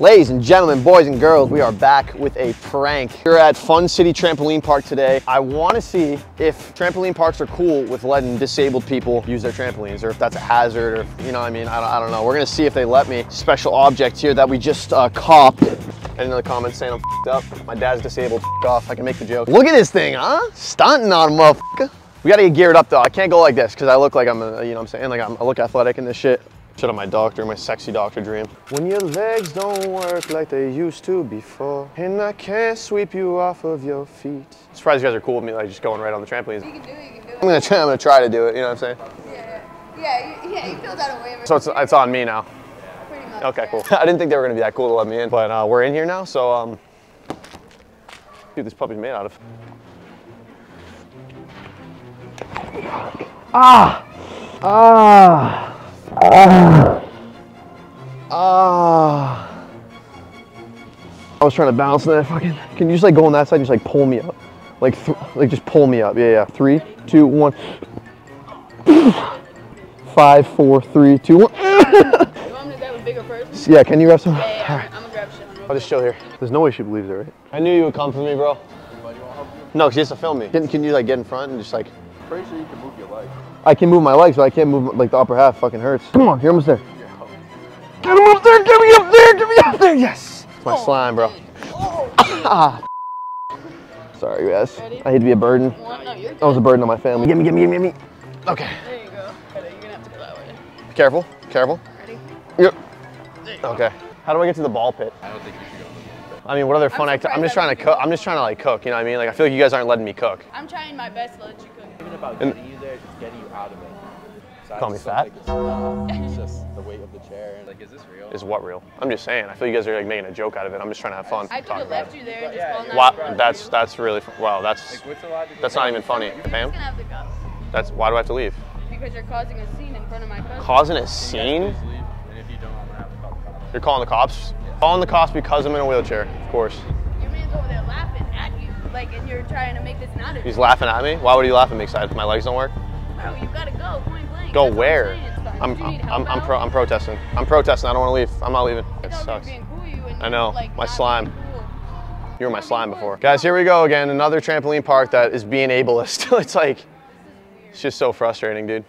Ladies and gentlemen, boys and girls, we are back with a prank. We're at Fun City Trampoline Park today. I want to see if trampoline parks are cool with letting disabled people use their trampolines or if that's a hazard or, you know what I mean? I don't, I don't know. We're to see if they let me. Special object here that we just uh, copped. And the comments saying I'm up. My dad's disabled, off. I can make the joke. Look at this thing, huh? Stunting on a motherfucker. We gotta get geared up though. I can't go like this because I look like I'm, a, you know what I'm saying? Like I'm, I look athletic in this shit. Should have my doctor, my sexy doctor dream. When your legs don't work like they used to before, and I can't sweep you off of your feet. Surprised you guys are cool with me, like just going right on the trampolines. You can do it, you can do it. I'm gonna try. I'm gonna try to do it. You know what I'm saying? Yeah, yeah, yeah, you, yeah, you filled out a waiver. So it's it's on me now. pretty much. Okay, yeah. cool. I didn't think they were gonna be that cool to let me in, but uh, we're in here now. So um, dude, this puppy's made out of. Ah, ah, ah. Ah. I was trying to balance that fucking. Can you just like go on that side and just like pull me up? Like, th like just pull me up. Yeah, yeah. Three, two, one. Five, four, three, two, one. You want me to grab a bigger person? yeah, can you grab some? Yeah, yeah, All right. I'm gonna grab shit. I'll just chill here. There's no way she believes it, right? I knew you would come for me, bro. No, she has to film me. Can, can you like get in front and just like? Pretty sure you can move your legs. I can move my legs, but I can't move like the upper half. Fucking hurts. Come on, you're almost there. Get him up there! Get me up there! Get me up there! Yes. It's my slime, bro. Ah. Sorry, guys. Ready? I hate to be a burden. One, no. I was a burden on my family. Gimme, gimme, gimme, gimme. Okay. There you go. Okay, you're gonna have to go that way. Careful, careful. Ready? Yep. There you go. Okay. How do I get to the ball pit? I don't think you should go in the I mean, what other fun I'm activities? I'm just trying to cook. I'm just trying to like cook. You know what I mean? Like I feel like you guys aren't letting me cook. I'm trying my best to let you cook. Even about And- getting you there, just getting you out of it. So Call me fat? It's, no, it's just the weight of the chair. Like, is this real? Is what real? I'm just saying. I feel you guys are like making a joke out of it. I'm just trying to have fun. I could talk have about left you there and just Yeah, gone you're Wow, way. that's that's really wow. That's like, what's the logic? that's not even funny. You're just have to that's why do I have to leave? Because you're causing a scene in front of my cousin. Causing a scene? guys please leave? And if you don't i'm going to call the cops you're calling the cops? Calling the cops because I'm in a wheelchair, of course. Your man's over there laughing at you, like, and you're trying to make this not a He's laughing at me. Why would he laugh at me? Because my legs don't work. Bro, you gotta go, point blank. Go That's what I'm where? saying. It's fine. I'm Do you need I'm I'm, pro, I'm protesting. I'm protesting. I don't want to leave. I'm not leaving. It sucks. you're cool, you I know. Like, My slime. cool. You were my slime before. Guys, here we go again. Another trampoline park that is being ableist. it's like, it's just so frustrating, dude.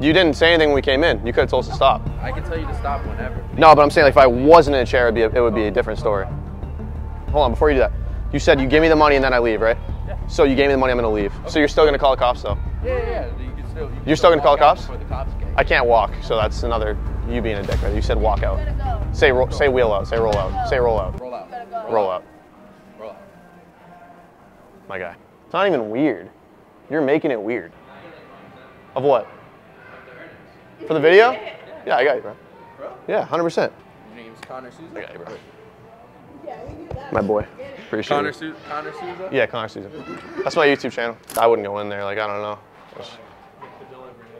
You didn't say anything when we came in. You could have told us to stop. I can tell you to stop whenever. No, but I'm saying like, if I wasn't in a chair, it'd be a, it would be a different story. Hold on, before you do that, you said you give me the money and then I leave, right? Yeah. So you gave me the money, I'm gonna leave. So you're still gonna call the cops though? Yeah, yeah, yeah. You can still. You can You're still gonna call the cops? Before the cops get. I can't walk, so that's another you being a dick, right? You said walk out. Go. Say ro- say wheel out. Say roll out. Say roll out. Roll out. Go. Roll out. Roll out. My guy. It's not even weird. You're making it weird. Of what? For the video? Yeah, I got you, bro. Bro? Yeah, 100%. Your name's Connor Souza. I got you, bro. Yeah, we knew that. My boy. Appreciate Connor it. Souza. Connor Souza. Yeah, Connor Susan. That's my YouTube channel. I wouldn't go in there. Like, I don't know. Just-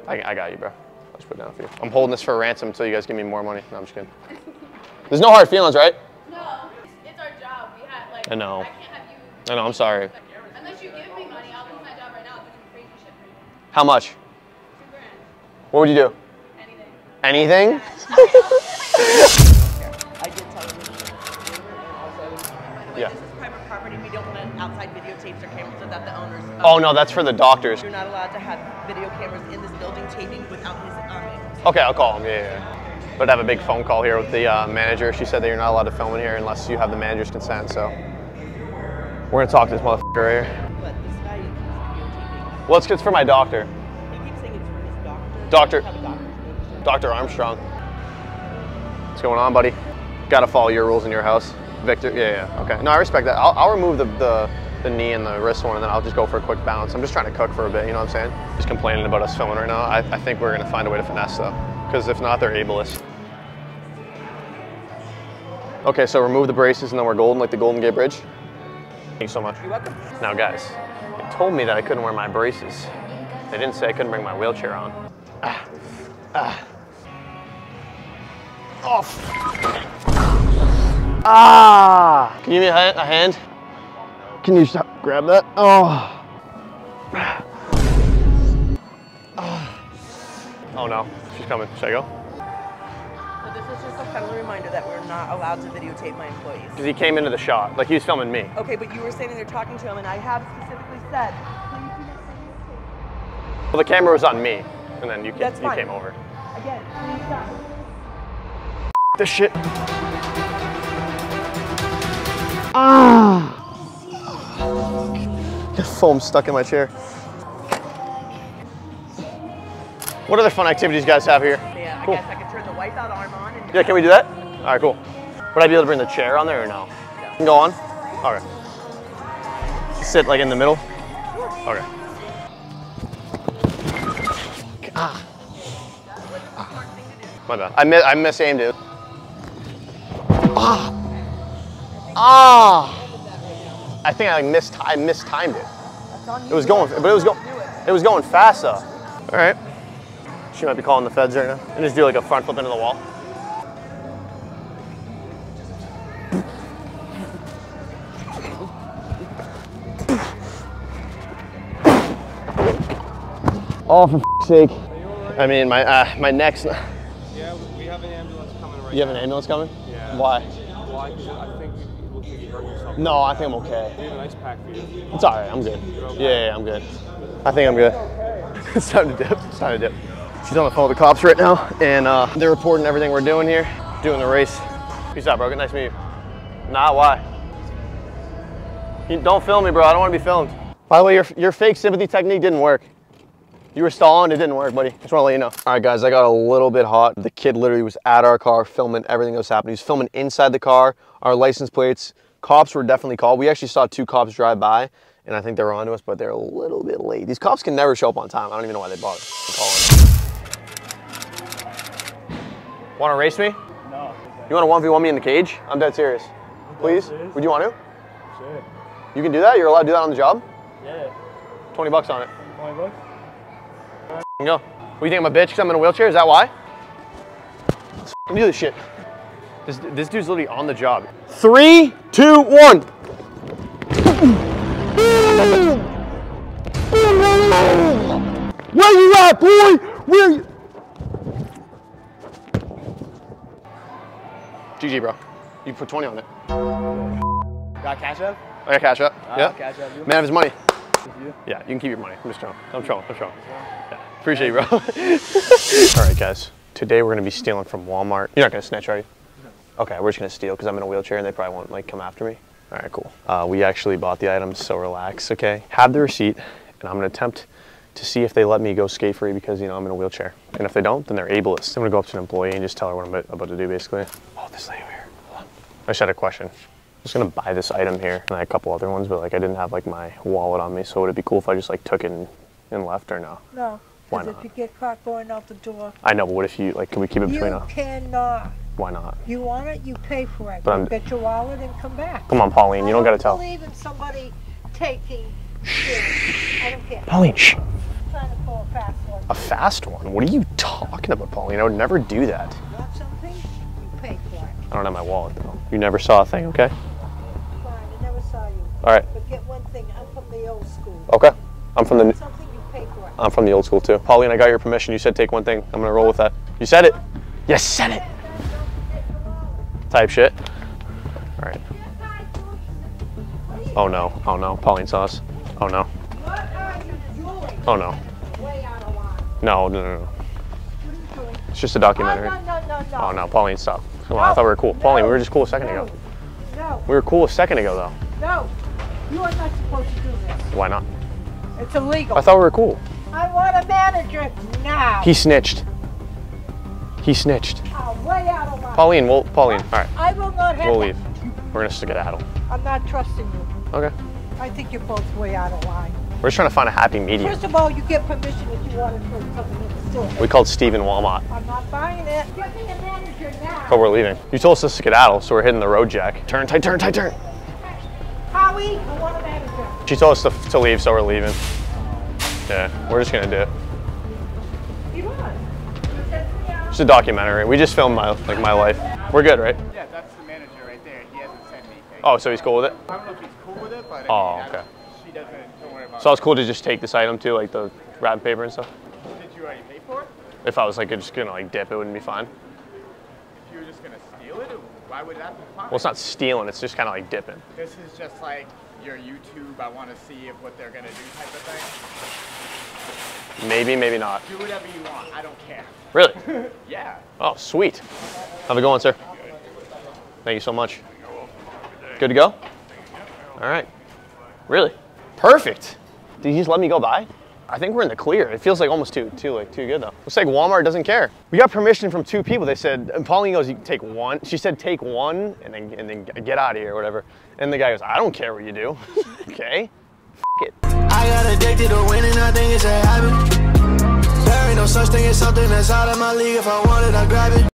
I, I got you, bro. I'll just put it down for you. I'm holding this for a ransom until you guys give me more money. No, I'm just kidding. There's no hard feelings, right? No, it's our job. We have like. I know. I can't have you. I know, I'm sorry. Unless you give me money, I'll lose my job right now. I'll do some crazy shit for you. How much? Two grand. What would you do? Anything. Anything? outside videotapes or cameras without the owners. Oh, no, that's for the doctors. You're not allowed to have video cameras in this building taping without his um. Okay, I'll call him. Yeah, yeah. yeah. But I have a big phone call here with the uh, manager. She said that you're not allowed to film in here unless you have the manager's consent. So we're gonna talk to this motherfucker right here. But this guy is videotaping. Well, it's, it's for my doctor, He keeps saying it's for his doctor. Doctor. Doctor. Dr. Armstrong. What's going on, buddy? Gotta follow your rules in your house, Victor. Yeah, yeah. Okay. No, I respect that. I'll, I'll remove the, the the knee and the wrist one, and then I'll just go for a quick bounce. I'm just trying to cook for a bit. You know what I'm saying? Just complaining about us filming right now. I, I think we're gonna find a way to finesse though, because if not, they're ableist. Okay, so remove the braces and then we're golden, like the Golden Gate Bridge. Thank you so much. You're welcome. Now, guys, they told me that I couldn't wear my braces. They didn't say I couldn't bring my wheelchair on. Ah, ah. Off. Ah! Can you give me a, hand? Can you stop? Grab that. Oh. Oh no, she's coming. Should I go? But this is just a friendly reminder that we're not allowed to videotape my employees. Because he came into the shot, like he was filming me. Okay, but you were standing there talking to him, and I have specifically said, please do not videotape. Well, the camera was on me, and then you came, That's you fine. came over. Again, please stop. This shit. Ah! The foam stuck in my chair. What other fun activities you guys have here? Yeah, Cool. I guess I could turn the wipeout arm on and Yeah, can we do that? All right, cool. Would I be able to bring the chair on there or no? Can go on? All right. Sit like in the middle? Okay. Ah. Ah. My bad. I, mi- I misaimed it. Ah. Ah. I think I like missed. I mistimed it. That's on you. It was going, but it was going. It was going fast though. All right. She might be calling the feds right now. And just do like a front flip into the wall. Oh, for f- sake. I mean, my uh, my neck's. Yeah, we have an ambulance coming right You have an ambulance coming? Yeah. Why? Why? Because I think you look like you hurt yourself. No, I think I'm okay. We have an ice pack for you. It's all right. I'm good. Yeah, yeah, yeah, I'm good. I think I'm good. it's time to dip. It's time to dip. She's on the phone with the cops right now, and uh, they're reporting everything we're doing here, doing the race. Peace out, bro. Good nice to meet you. Nah, why? You, don't film me, bro. I don't want to be filmed. By the way, your, your fake sympathy technique didn't work. You were stalling, it didn't work, buddy. Just want to let you know. All right, guys, I got a little bit hot. The kid literally was at our car filming everything that was happening. He was filming inside the car, our license plates. Cops were definitely called. We actually saw two cops drive by, and I think they were onto us, but they're a little bit late. These cops can never show up on time. I don't even know why they bother calling. Want to race me? No. You want to 1v1 me in the cage? I'm dead serious. Please? serious. Would you want to? Sure. You can do that? You're allowed to do that on the job? Yeah. 20 bucks on it. 20 bucks? Go. What you think I'm a bitch because I'm in a wheelchair? Is that why? Let's do this shit. This, this dude's literally on the job. Three, two, one. Where you at, boy? Where you? GG, bro. You put 20 on it. Got cash up? I got cash up. Ah, yeah. cash up, you. Man of his money. you. Yeah, you can keep your money. I'm just trolling. I'm trolling. I'm trolling. Yeah. Appreciate you, bro. All right, guys. Today we're gonna be stealing from Walmart. You're not gonna snitch, are you? Okay, we're just gonna steal because I'm in a wheelchair and they probably won't like come after me. All right, cool. Uh, we actually bought the items, so relax. Okay. Have the receipt, and I'm gonna attempt to see if they let me go skate free because you know I'm in a wheelchair. And if they don't, then they're ableist. I'm gonna go up to an employee and just tell her what I'm about- about to do, basically. Oh, this lady over here. Hold on. I just had a question. I was gonna buy this item here and I had a couple other ones, but like I didn't have like my wallet on me. So would it be cool if I just like took it and, and left or no? No, Why not? if you get caught going out the door, I know, but what if you like? Can we keep it between us? you us? cannot. Why not? You want it, you pay for it. But You I'm- get your wallet and come back. Come on, Pauline. You don't gotta tell. I tell. believe in somebody taking things. I don't care. Pauline, shh. I'm trying to pull a fast one. A fast one? What are you talking about, Pauline? I would never do that. Want something? You pay for it. I don't have my wallet though. You never saw a thing, okay? Fine, I never saw you. All right. But get one thing, I'm from the old school. Okay. I'm from the Something you pay for it. I'm from the old school too. Pauline, I got your permission. You said take one thing. I'm gonna roll with that. You said it. You said it. Type shit. All right. Oh no. Oh no. Pauline sauce. Oh no. What are you doing? Oh no. Way out of line. No, no, no, no. What are you doing? It's just a documentary. Oh, no, no. Oh no, Pauline, stop. Come on, I thought we were cool. Pauline, we were just cool a second ago. No, We were cool a second ago though. no. You are not supposed to do this. Why not? It's illegal. I thought we were cool. I want a manager now. He snitched. He snitched. Ah, out line. Pauline, we'll, Pauline, all right, I will not have we'll leave. We're gonna skedaddle. I'm not trusting you. Okay. I think you're both way out of line. We're just trying to find a happy medium. First of all, you get permission if you want to put something in the store. We called Steven Walmart, I'm not buying it. Me a manager now. but we're leaving. You told us to skedaddle, so we're hitting the road jack. Turn, tight, turn, tight, turn. Howie, I want a manager. She told us to, to leave, so we're leaving. Yeah, we're just gonna do it. It's a documentary. We just filmed my like my life. We're good, right? Yeah, that's the manager right there. He hasn't sent me. Oh, so he's cool with it? I don't know if he's cool with it, but I Oh, mean, I- okay. she doesn't. Don't worry about So it's cool to just take this item too, like the wrapping paper and stuff. Did you already pay for it? If I was like just gonna like dip, it wouldn't be fine. If you were just gonna steal it? Why would that be fine? Well, it's not stealing, it's just kind of like dipping. This is just like your YouTube. I want to see if what they're gonna do type of thing. Maybe, maybe not. Do whatever you want. I don't care. Really? Yeah. Oh, sweet. How's it going, sir? Thank you so much. Good to go? All right. Really? Perfect. Did you just let me go by? I think we're in the clear. It feels like almost too, too, like too good though. Looks like Walmart doesn't care. We got permission from two people. They said, and Pauline goes, you can take one. She said, take one and then, and then get out of here or whatever. And the guy goes, I don't care what you do. okay. It. I got addicted to winning, I think it's a habit. There ain't no such thing as something that's out of my league. If I want it, I grab it.